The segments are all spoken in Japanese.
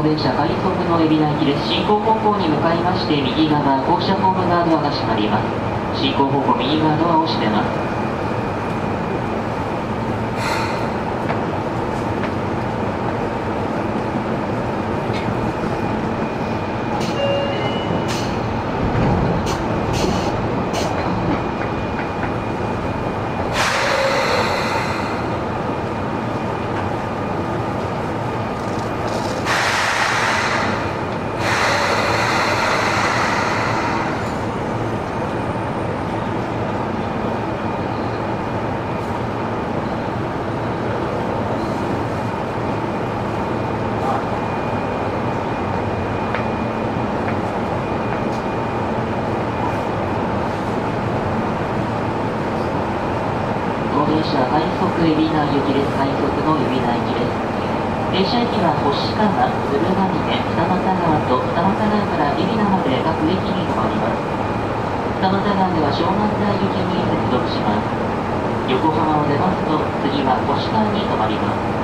この電車快速の海老名駅です進行方向に向かいまして右側降車ホーム側ドアが閉まります。進行方向右側ドアを閉めますこの電車快速海老名行きです快速の海老名行きです停車駅は星川、鶴ヶ峰、二俣川と二俣川から海老名まで各駅に停まります蒲田川では湘南台行きに接続します。横浜を出ますと次は越川に停まります。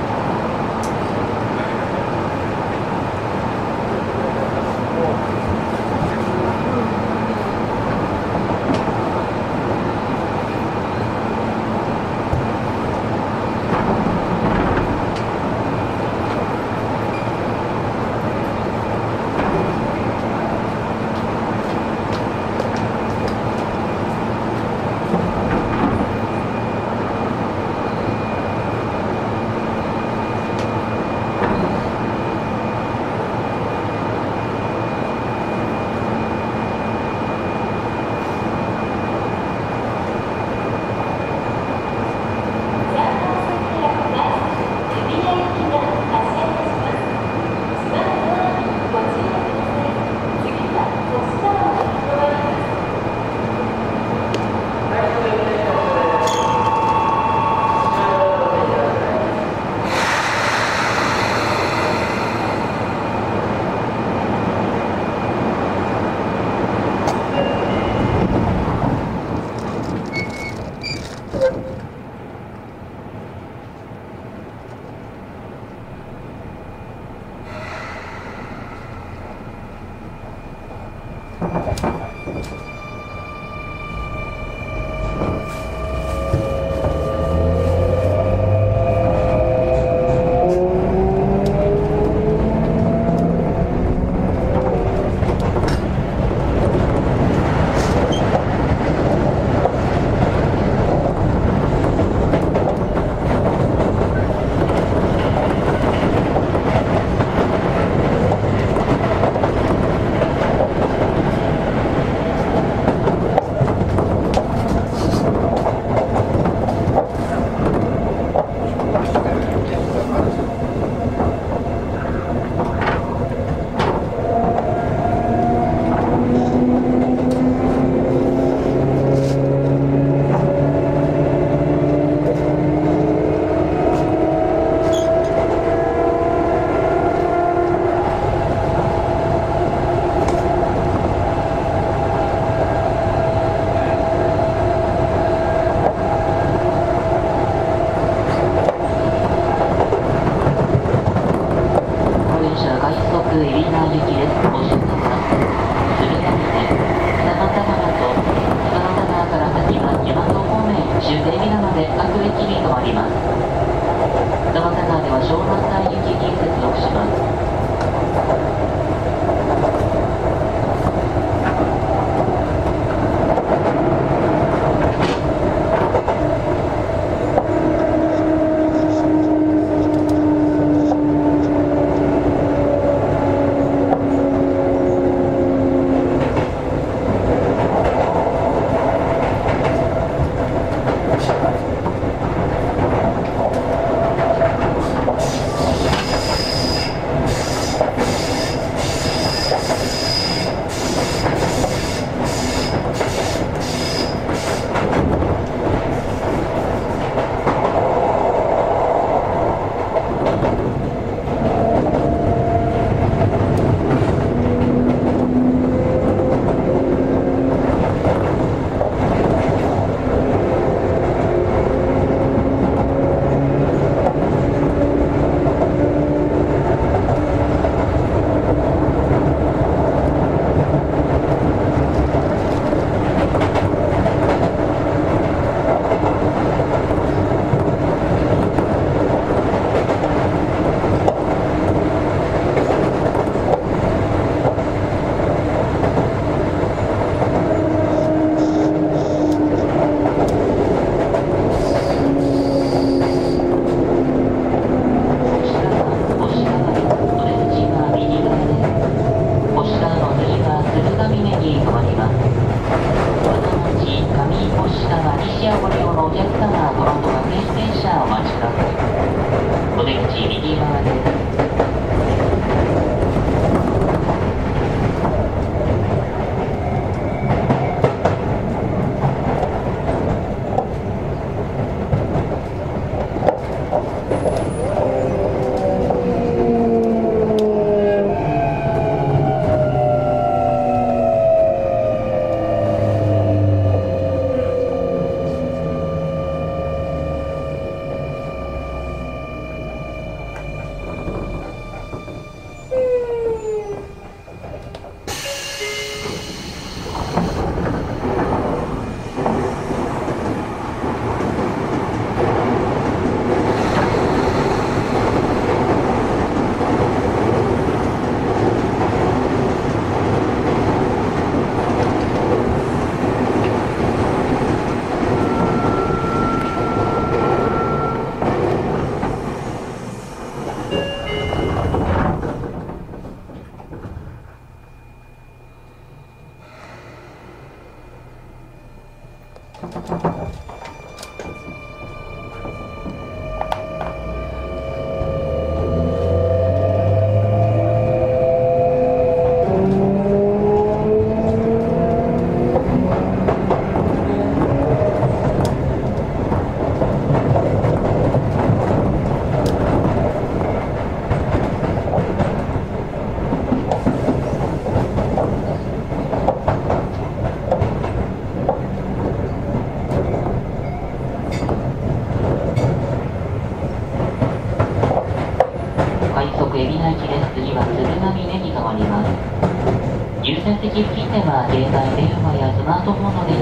車お待ちください。お出口右側です。的付近では携帯電話やスマートフォンの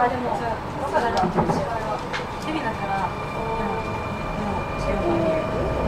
あでもバカだからだからもう違う。